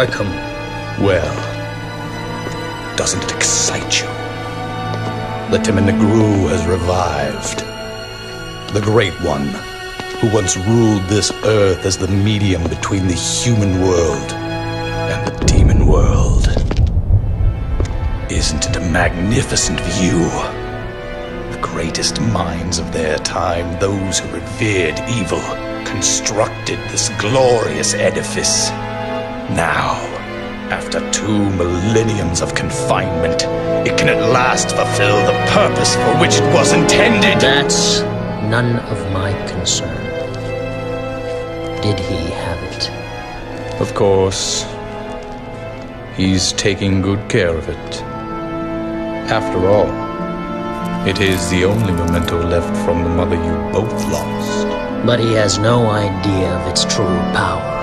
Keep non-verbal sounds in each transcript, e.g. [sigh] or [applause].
Arkham. Well, doesn't it excite you? The Timon has revived. The Great One, who once ruled this earth as the medium between the human world and the demon world. Isn't it a magnificent view? The greatest minds of their time, those who revered evil, constructed this glorious edifice. Now, after two millenniums of confinement, it can at last fulfill the purpose for which it was intended. That's none of my concern. Did he have it? Of course, he's taking good care of it. After all, it is the only memento left from the mother you both lost. But he has no idea of its true power.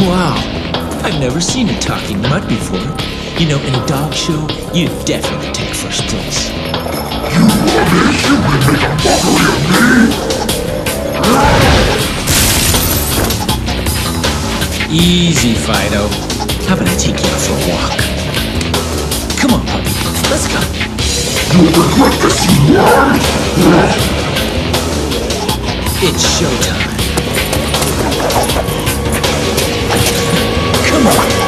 Wow, I've never seen a talking mutt before. You know, in a dog show, you definitely take first place. You rubbish! You can make a mockery of me! Easy, Fido. How about I take you out for a walk? Come on, puppy. Let's go. You'll regret this, you worm! It's showtime. Come on.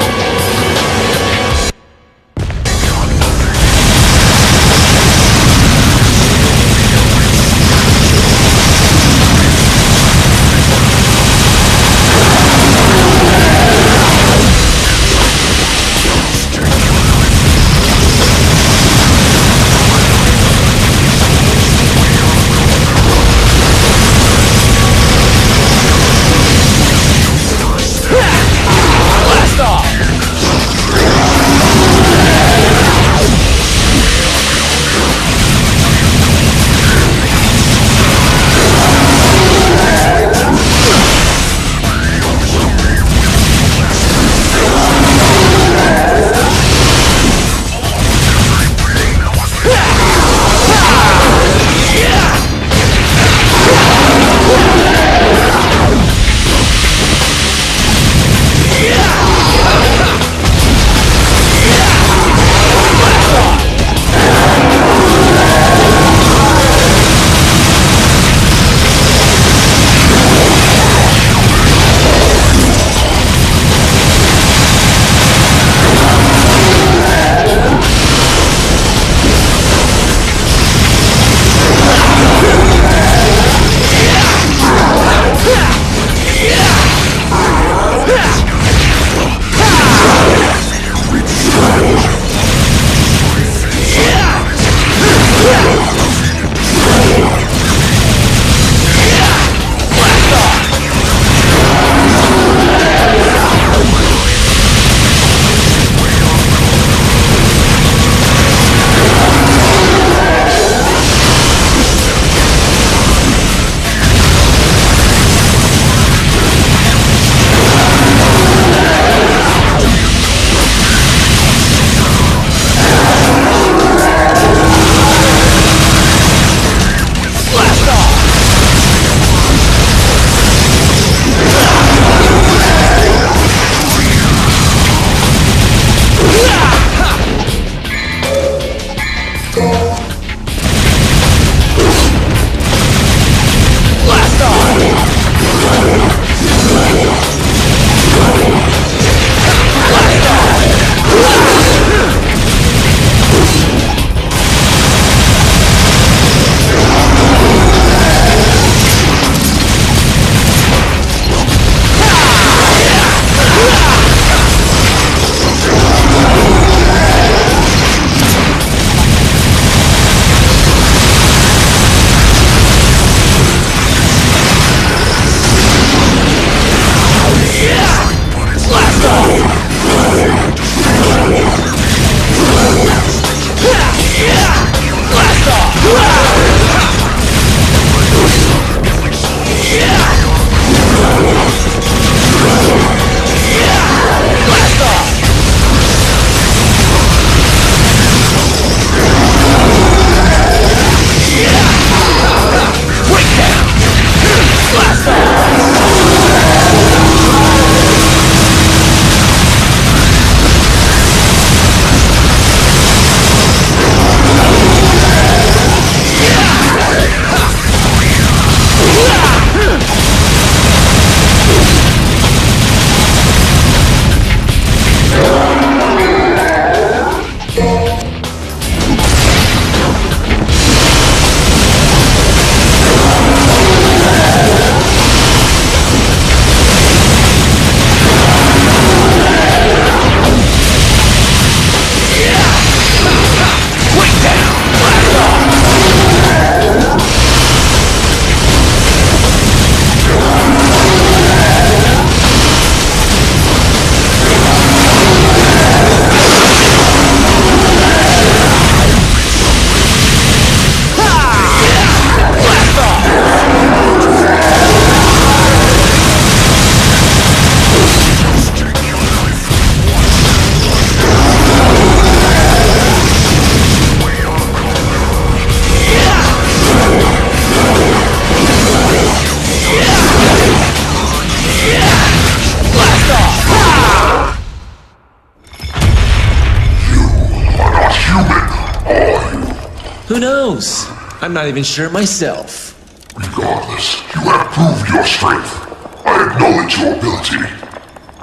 I'm not even sure myself. Regardless, you have proved your strength. I acknowledge your ability.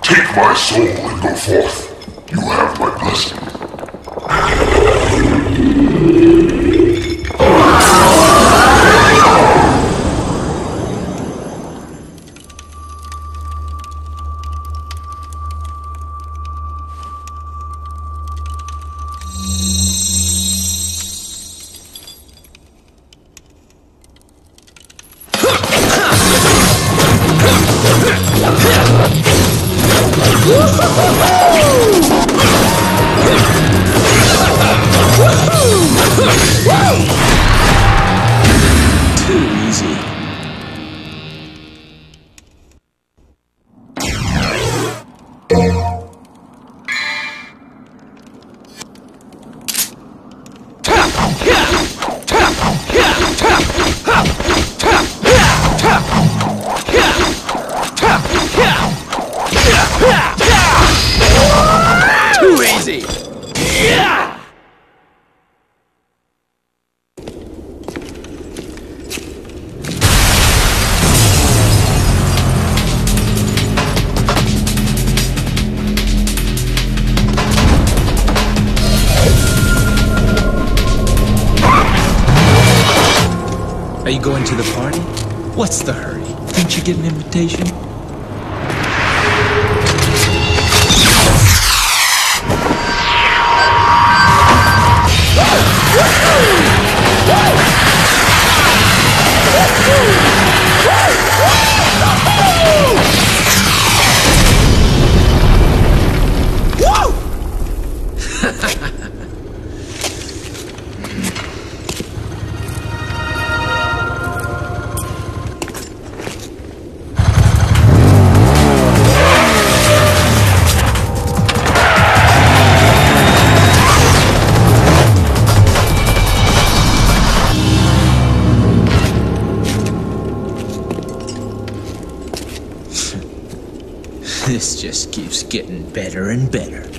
Take my soul and go forth. You have my blessing. Are you going to the party? What's the hurry? Didn't you get an invitation? [laughs] getting better and better.